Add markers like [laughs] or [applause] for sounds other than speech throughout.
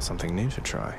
for something new to try.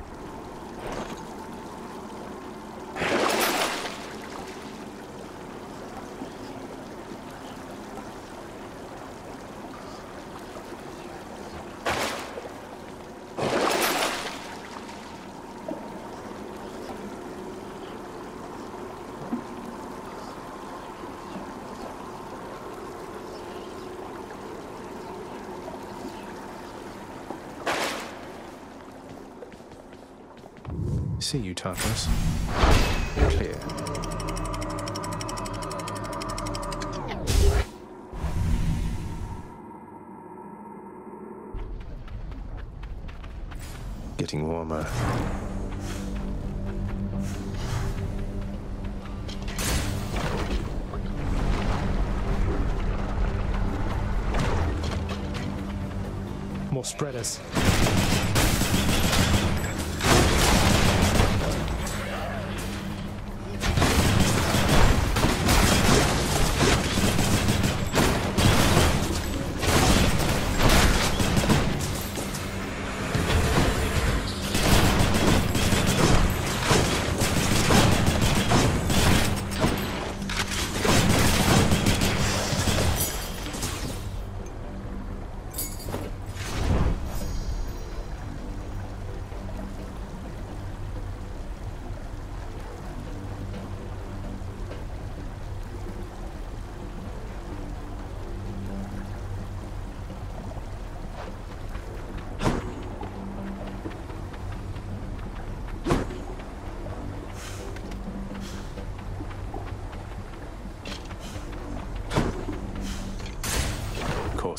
See you, Tartarus. Clear. Getting warmer. More spreaders.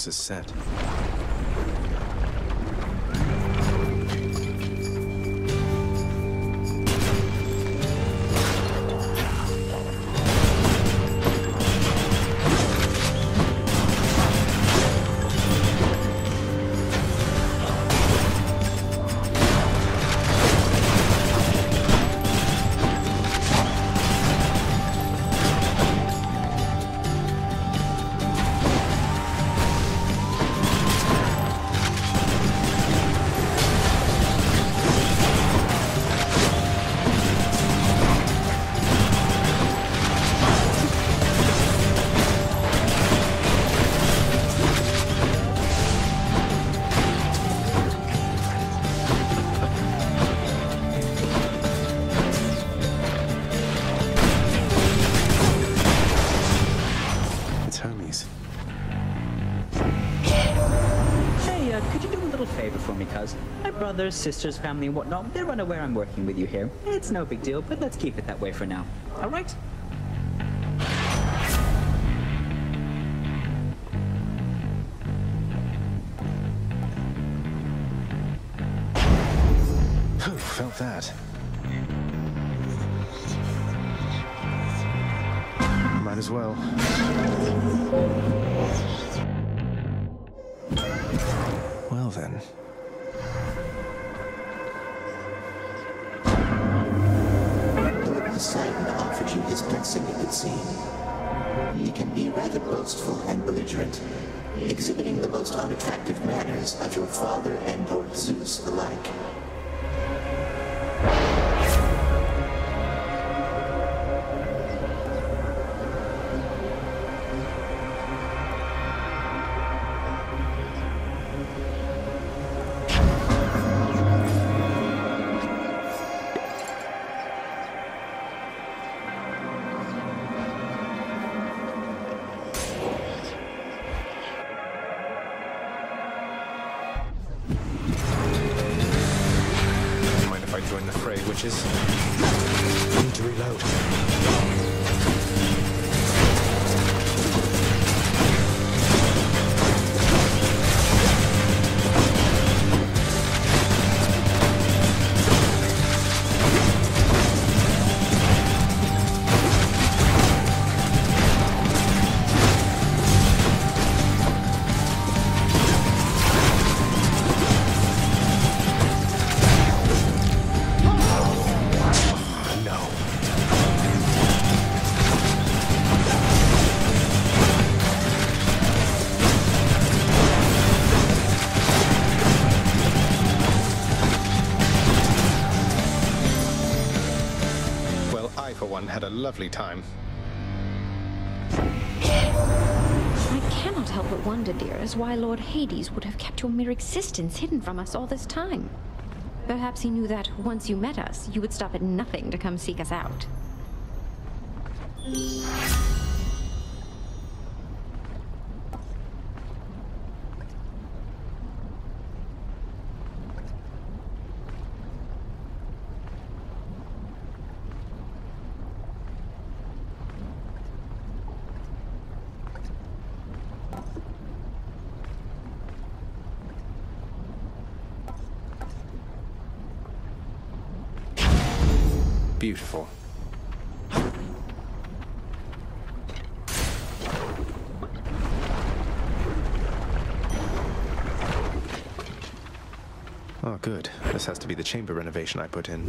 Is set. Brothers, sisters, family, and whatnot, they're unaware I'm working with you here. It's no big deal, but let's keep it that way for now. Alright? Whew, felt that. Might as well. Well then. Blessing, it would seem. He can be rather boastful and belligerent, exhibiting the most unattractive manners of your father and Lord Zeus alike. The lovely time. I cannot help but wonder, dearest, why Lord Hades would have kept your mere existence hidden from us all this time. Perhaps he knew that once you met us, you would stop at nothing to come seek us out. Beautiful. Oh, good. This has to be the chamber renovation I put in.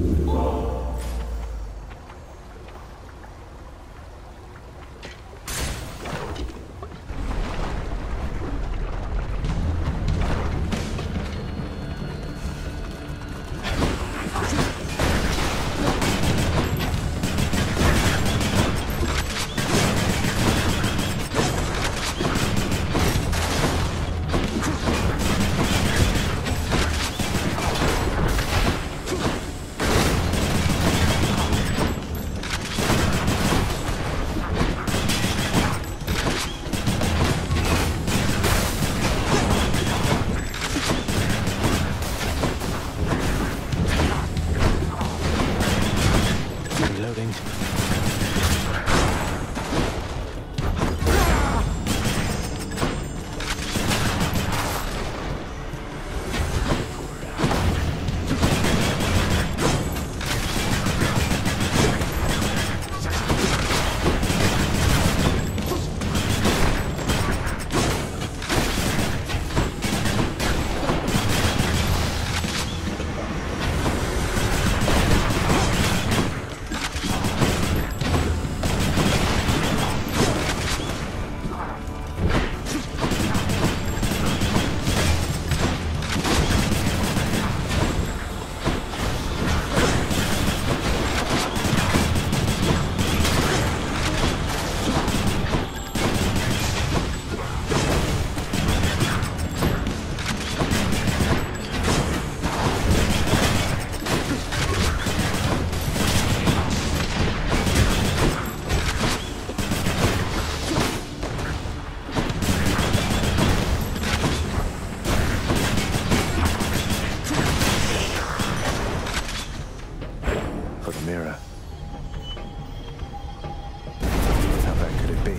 Be?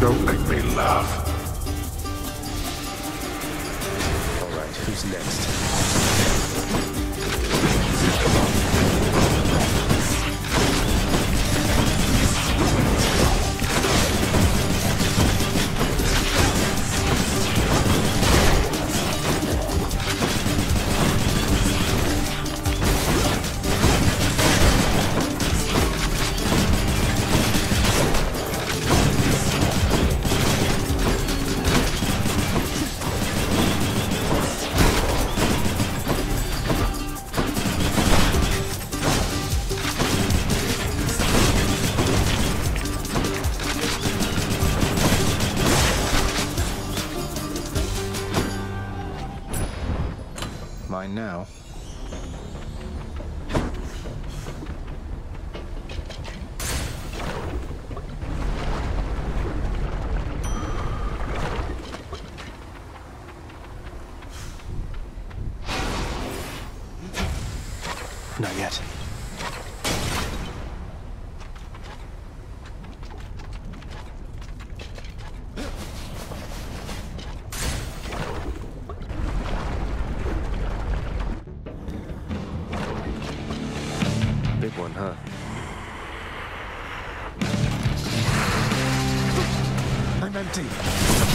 Don't make me laugh. All right, who's next? Not yet. Big one, huh? I'm empty.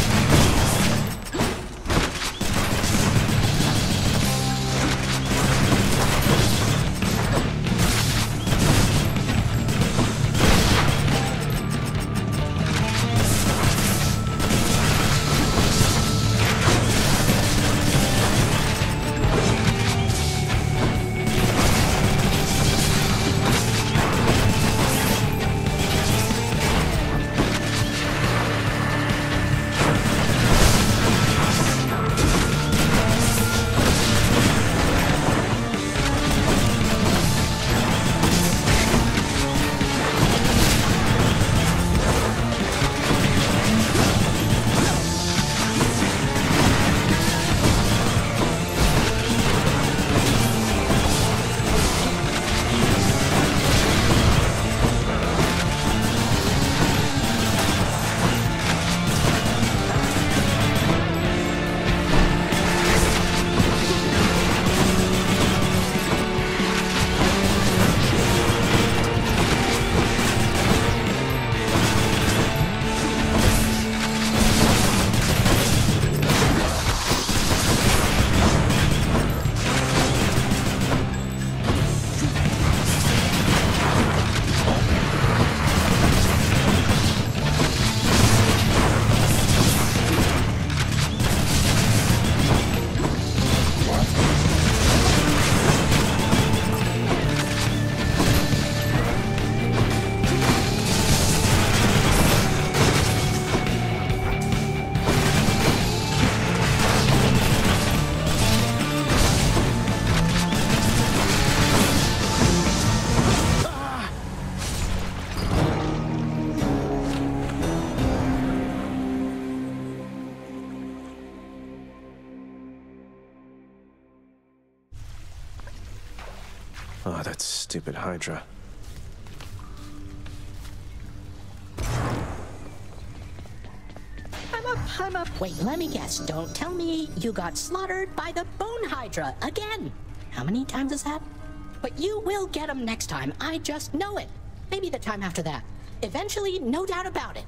Oh, that stupid Hydra. I'm up, I'm up. Wait, let me guess. Don't tell me you got slaughtered by the Bone Hydra again. How many times is that? But you will get them next time. I just know it. Maybe the time after that. Eventually, no doubt about it.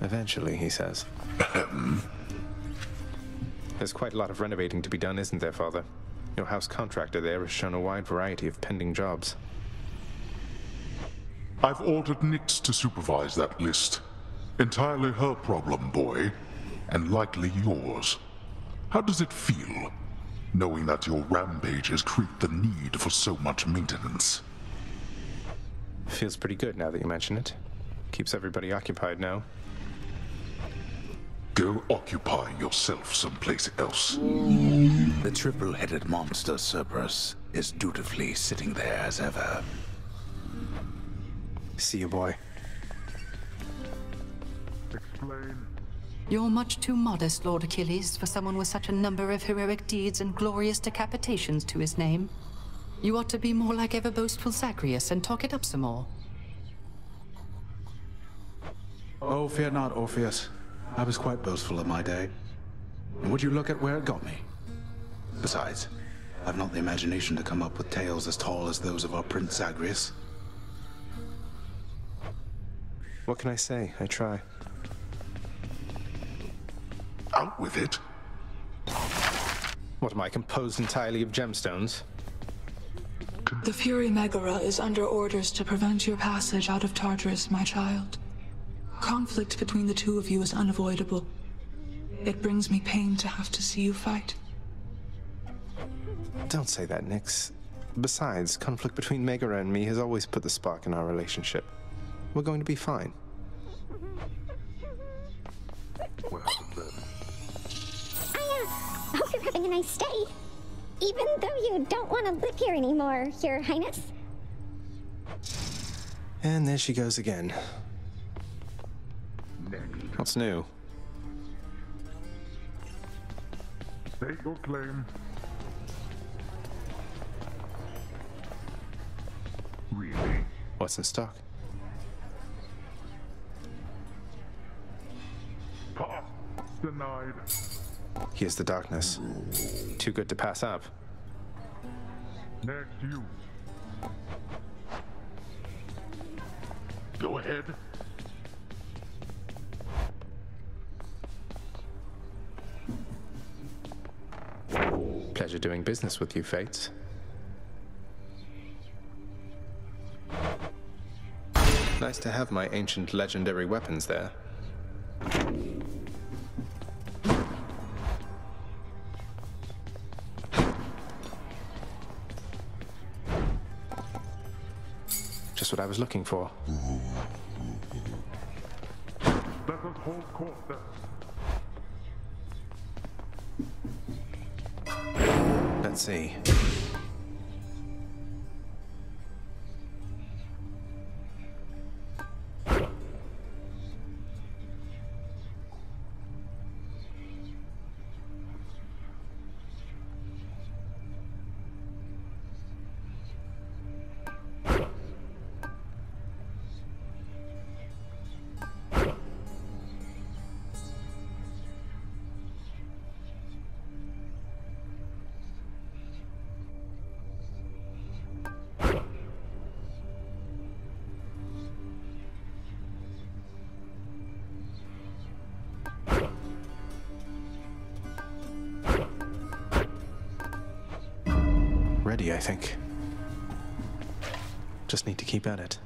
Eventually, he says. [laughs] There's quite a lot of renovating to be done, isn't there, Father? Your house contractor there has shown a wide variety of pending jobs. I've ordered Nyx to supervise that list. Entirely her problem, boy. And likely yours. How does it feel, knowing that your rampages create the need for so much maintenance? Feels pretty good now that you mention it. Keeps everybody occupied now. Go occupy yourself someplace else. The triple-headed monster Cerberus is dutifully sitting there as ever. See you, boy. Explain. You're much too modest, Lord Achilles, for someone with such a number of heroic deeds and glorious decapitations to his name. You ought to be more like ever boastful Zagreus and talk it up some more. Oh, fear not, Orpheus. I was quite boastful of my day. And would you look at where it got me? Besides, I've not the imagination to come up with tales as tall as those of our Prince Zagreus. What can I say? I try. Out with it. What am I, composed entirely of gemstones? The Fury Megara is under orders to prevent your passage out of Tartarus, my child. Conflict between the two of you is unavoidable. It brings me pain to have to see you fight. Don't say that, Nyx. Besides, conflict between Megara and me has always put the spark in our relationship. We're going to be fine. Well, then. I uh, hope you're having a nice stay. Even though you don't want to live here anymore, Your Highness. And there she goes again. What's new? State your claim. Really? What's in stock? Pass. Denied. Here's the darkness. Too good to pass up. Next, you. Go ahead. Pleasure doing business with you, Fates. Nice to have my ancient legendary weapons there. Just what I was looking for. Let us hold court then. Let's I think. Just need to keep at it.